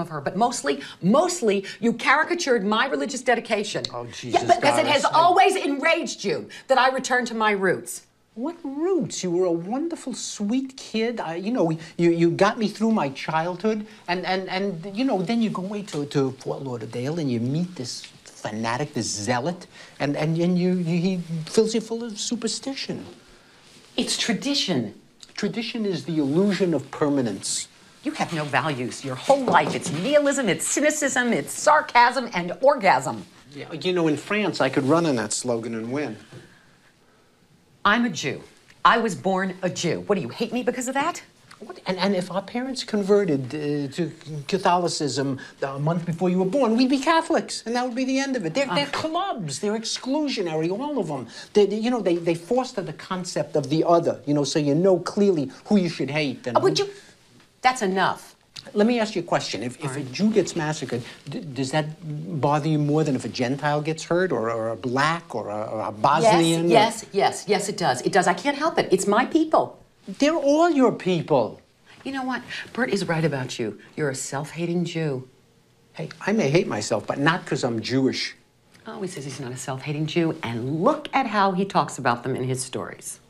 of her, but mostly, mostly, you caricatured my religious dedication. Oh, Jesus, Yeah, because it has I- always enraged you that I return to my roots. What roots? You were a wonderful, sweet kid. I, you know, you, you got me through my childhood, and, and, and you know, then you go away to, to Fort Lauderdale and you meet this fanatic, this zealot, and, and, and you, you, he fills you full of superstition. It's tradition. Tradition is the illusion of permanence. You have no values. Your whole life, it's nihilism, it's cynicism, it's sarcasm, and orgasm. Yeah, you know, in France, I could run on that slogan and win. I'm a Jew. I was born a Jew. What do you hate me because of that? What? And, and if our parents converted uh, to Catholicism uh, a month before you were born, we'd be Catholics, and that would be the end of it. They're, they're ah. clubs. They're exclusionary, all of them. They, they- you know, they, they foster the concept of the other, you know, so you know clearly who you should hate. And Oh, would you? That's enough. Let me ask you a question. If, if a Jew gets massacred, does that bother you more than if a Gentile gets hurt, or, or a black, or a, or a Bosnian? or- Yes, yes, yes, yes, it does. It does. I can't help it. It's my people. They're all your people. You know what? Burt is right about you. You're a self hating Jew. Hey, I may hate myself, but not because I'm Jewish. Oh, he says he's not a self hating Jew, and look at how he talks about them in his stories.